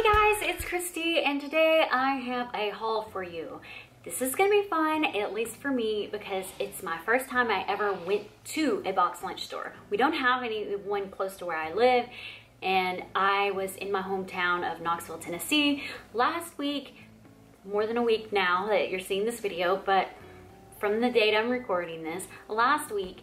Hey guys, it's Christy and today I have a haul for you. This is gonna be fun, at least for me, because it's my first time I ever went to a box lunch store. We don't have any one close to where I live and I was in my hometown of Knoxville, Tennessee last week, more than a week now that you're seeing this video, but from the date I'm recording this, last week,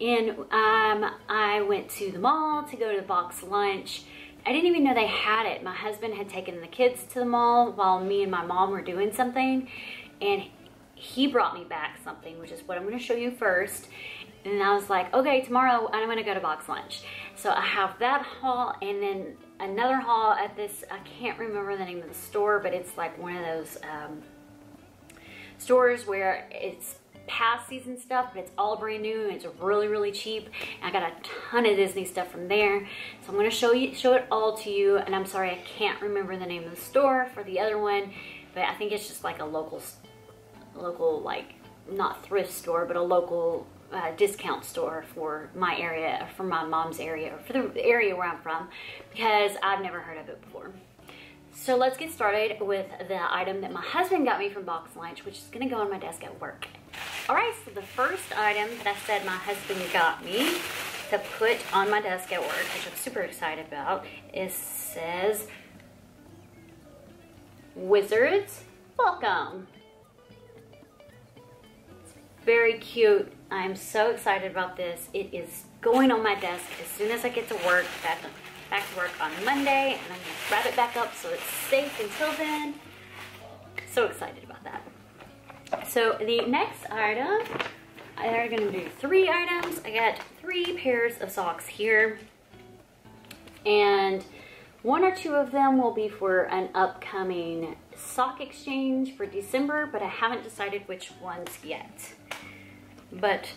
and um, I went to the mall to go to the box lunch I didn't even know they had it. My husband had taken the kids to the mall while me and my mom were doing something and he brought me back something, which is what I'm gonna show you first. And I was like, okay, tomorrow I'm gonna go to box lunch. So I have that haul and then another haul at this, I can't remember the name of the store, but it's like one of those um, stores where it's past season stuff, but it's all brand new and it's really, really cheap. And I got a ton of Disney stuff from there. So I'm gonna show you, show it all to you. And I'm sorry, I can't remember the name of the store for the other one, but I think it's just like a local, local like, not thrift store, but a local uh, discount store for my area, for my mom's area, or for the area where I'm from, because I've never heard of it before. So let's get started with the item that my husband got me from Box Lunch, which is gonna go on my desk at work. All right, so the first item that I said my husband got me to put on my desk at work, which I'm super excited about, is says, Wizards, welcome. It's very cute. I'm so excited about this. It is going on my desk as soon as I get to work, back, back to work on Monday, and I'm gonna wrap it back up so it's safe until then. So excited about that. So the next item, I'm gonna do three items. I got three pairs of socks here. And one or two of them will be for an upcoming sock exchange for December, but I haven't decided which ones yet. But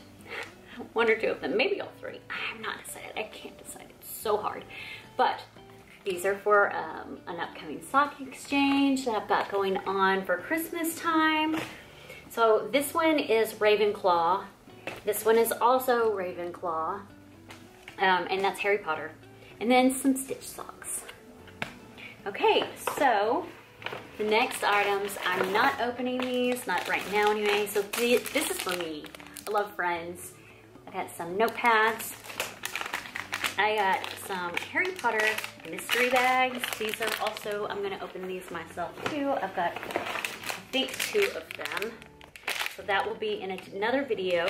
one or two of them, maybe all three. I have not decided, I can't decide, it's so hard. But these are for um, an upcoming sock exchange that I've got going on for Christmas time. So this one is Ravenclaw. This one is also Ravenclaw. Um, and that's Harry Potter. And then some Stitch socks. Okay, so the next items, I'm not opening these, not right now anyway. So this is for me. I love Friends. I got some notepads. I got some Harry Potter mystery bags. These are also, I'm gonna open these myself too. I've got, I think, two of them. So that will be in another video.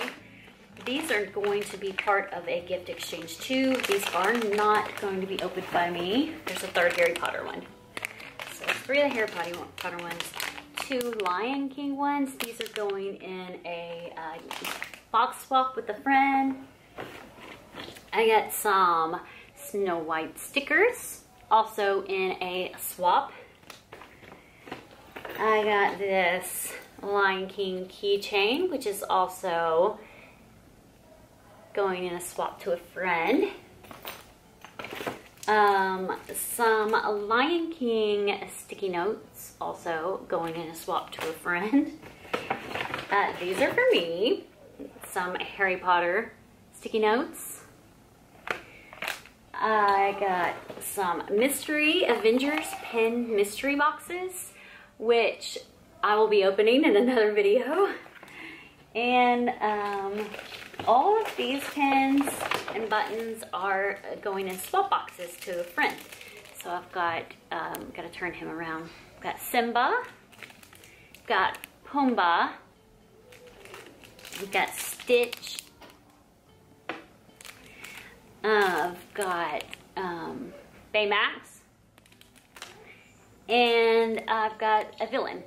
These are going to be part of a gift exchange too. These are not going to be opened by me. There's a third Harry Potter one. So three of the Harry Potter ones, two Lion King ones. These are going in a uh, box swap with a friend. I got some Snow White stickers, also in a swap. I got this Lion King keychain, which is also going in a swap to a friend. Um, some Lion King sticky notes, also going in a swap to a friend. Uh, these are for me. Some Harry Potter sticky notes. I got some Mystery Avengers pen mystery boxes, which I will be opening in another video. And um, all of these pins and buttons are going in swap boxes to a friend. So I've got, um, got to turn him around. I've got Simba, got Pumbaa, we've got Stitch, I've got um, Baymax, and I've got a villain.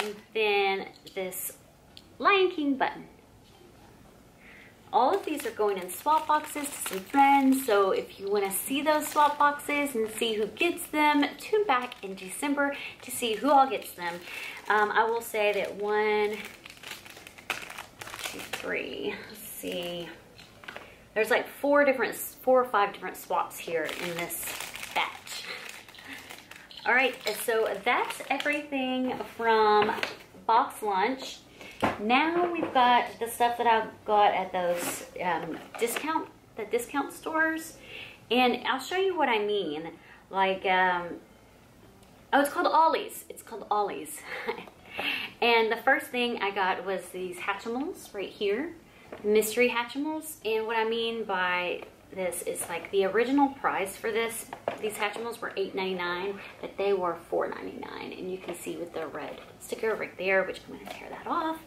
And then this Lion King button. All of these are going in swap boxes to some friends, so if you want to see those swap boxes and see who gets them, tune back in December to see who all gets them. Um, I will say that one, two, three, let's see, there's like four different, four or five different swaps here in this batch. All right, so that's everything from box lunch. Now we've got the stuff that I got at those um, discount, the discount stores. And I'll show you what I mean. like, um, oh, it's called Ollie's. It's called Ollie's. and the first thing I got was these Hatchimals right here, mystery Hatchimals. And what I mean by this is like the original price for this, these Hatchimals were $8.99, but they were $4.99. And you can see with the red sticker right there, which I'm gonna tear that off.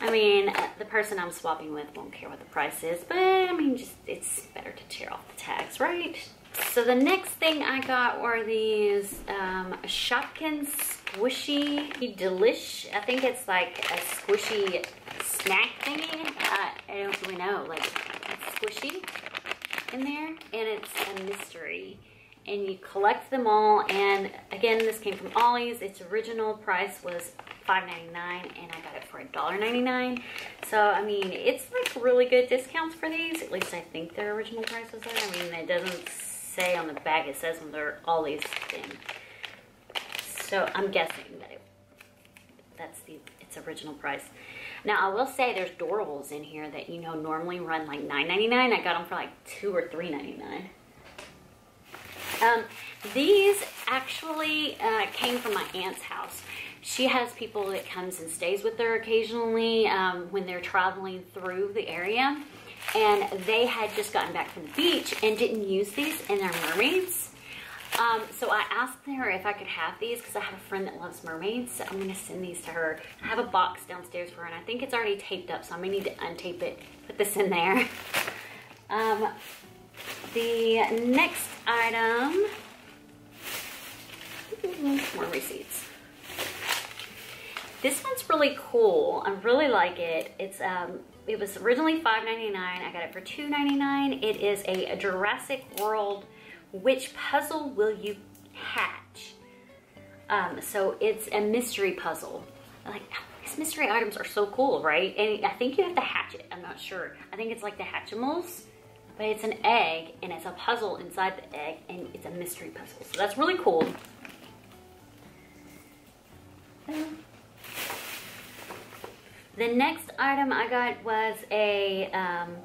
I mean, uh, the person I'm swapping with won't care what the price is, but I mean, just it's better to tear off the tags, right? So the next thing I got were these um, Shopkins Squishy Delish. I think it's like a squishy snack thingy. Uh, I don't really know, like squishy in there, and it's a mystery. And you collect them all, and again, this came from Ollie's. Its original price was $5.99 and I got it for $1.99. So, I mean, it's like really good discounts for these. At least I think their original price was there. I mean, it doesn't say on the bag, it says on their Ollie's thing. So I'm guessing that it, that's the its original price. Now, I will say there's Doorables in here that, you know, normally run like $9.99. I got them for like 2 or $3.99. Um, these actually uh, came from my aunt's house she has people that comes and stays with her occasionally um, when they're traveling through the area. And they had just gotten back from the beach and didn't use these in their mermaids. Um, so I asked her if I could have these because I have a friend that loves mermaids. So I'm going to send these to her. I have a box downstairs for her and I think it's already taped up. So I may need to untape it, put this in there. Um, the next item, more receipts. This one's really cool. I really like it. It's um, It was originally $5.99. I got it for $2.99. It is a Jurassic World Which Puzzle Will You Hatch? Um, so it's a mystery puzzle. Like, these mystery items are so cool, right? And I think you have to hatch it. I'm not sure. I think it's like the Hatchimals, but it's an egg and it's a puzzle inside the egg and it's a mystery puzzle. So that's really cool. The next item I got was a um,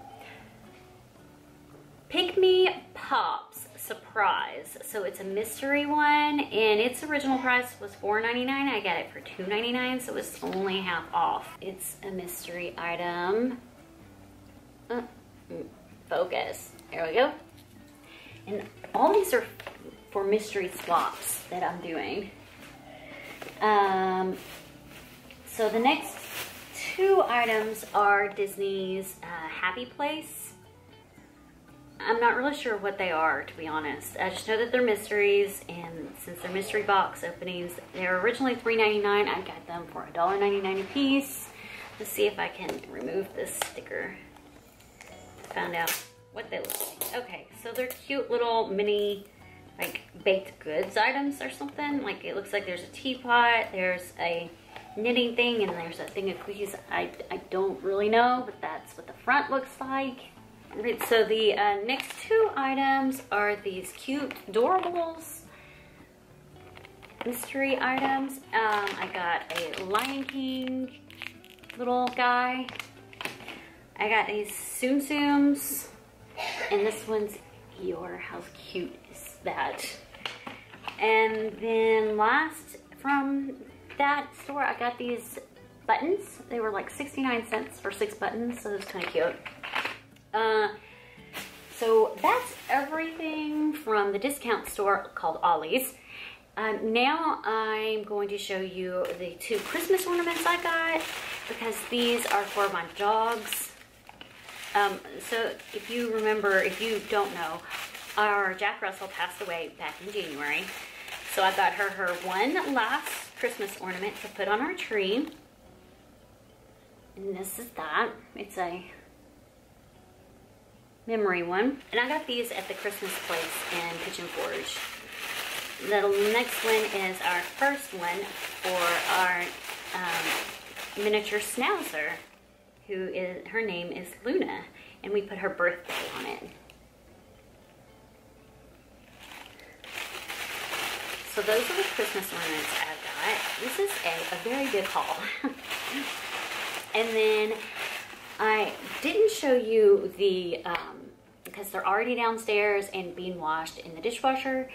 Pick Me Pops surprise. So it's a mystery one and its original price was $4.99. I got it for $2.99 so it's only half off. It's a mystery item. Uh, mm, focus. There we go. And all these are for mystery swaps that I'm doing. Um, so the next items are Disney's uh, Happy Place. I'm not really sure what they are, to be honest. I just know that they're mysteries, and since they're mystery box openings, they were originally $3.99. I got them for $1.99 a piece. Let's see if I can remove this sticker. Found out what they look like. Okay, so they're cute little mini like baked goods items or something. Like it looks like there's a teapot, there's a knitting thing and there's a thing of cookies. I, I don't really know, but that's what the front looks like. Right, so the uh, next two items are these cute Doorables mystery items. Um, I got a Lion King little guy. I got these Tsum Tsums, and this one's Eeyore. How cute is that? And then last from that store, I got these buttons. They were like 69 cents for six buttons, so it was kind of cute. Uh, so that's everything from the discount store called Ollie's. Um, now I'm going to show you the two Christmas ornaments I got because these are for my dogs. Um, so if you remember, if you don't know, our Jack Russell passed away back in January. So I got her her one last Christmas ornament to put on our tree. And this is that. It's a memory one. And I got these at the Christmas place in Pigeon Forge. The next one is our first one for our um, miniature schnauzer, who is, her name is Luna, and we put her birthday on it. So those are the Christmas ornaments I've got. This is a, a very big haul. and then I didn't show you the, um, because they're already downstairs and being washed in the dishwasher,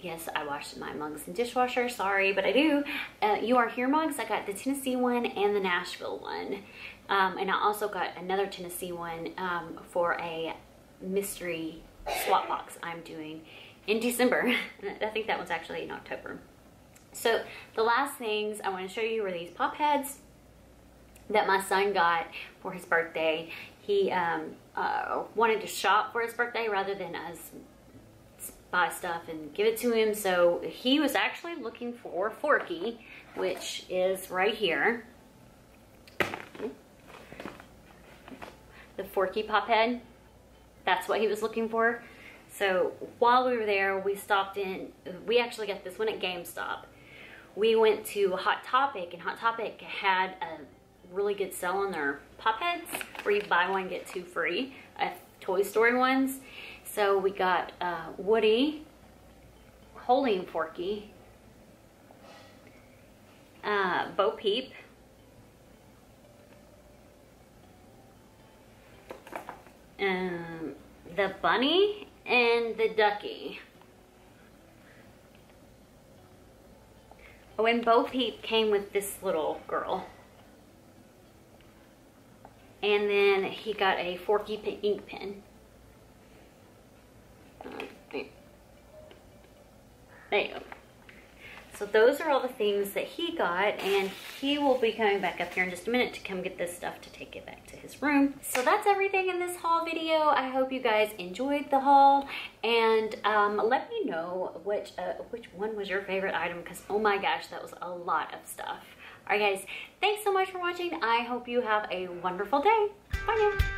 yes, I washed my mugs in dishwasher, sorry, but I do. Uh, you Are Here mugs, I got the Tennessee one and the Nashville one. Um, and I also got another Tennessee one um, for a mystery swap box I'm doing in December. I think that one's actually in October. So the last things I want to show you were these pop heads that my son got for his birthday. He um, uh, wanted to shop for his birthday rather than us buy stuff and give it to him. So he was actually looking for Forky, which is right here. The Forky pop head. That's what he was looking for. So while we were there, we stopped in, we actually got this one at GameStop. We went to Hot Topic and Hot Topic had a really good sell on their pop heads where you buy one, get two free, uh, Toy Story ones. So we got uh, Woody holding Forky, uh, Bo Peep, um, the bunny, and the ducky. Oh, and Bo Peep came with this little girl. And then he got a Forky ink pen. There you go. So those are all the things that he got and he will be coming back up here in just a minute to come get this stuff to take it back to his room. So that's everything in this haul video. I hope you guys enjoyed the haul and um, let me know which, uh, which one was your favorite item because oh my gosh, that was a lot of stuff. All right guys, thanks so much for watching. I hope you have a wonderful day. Bye now.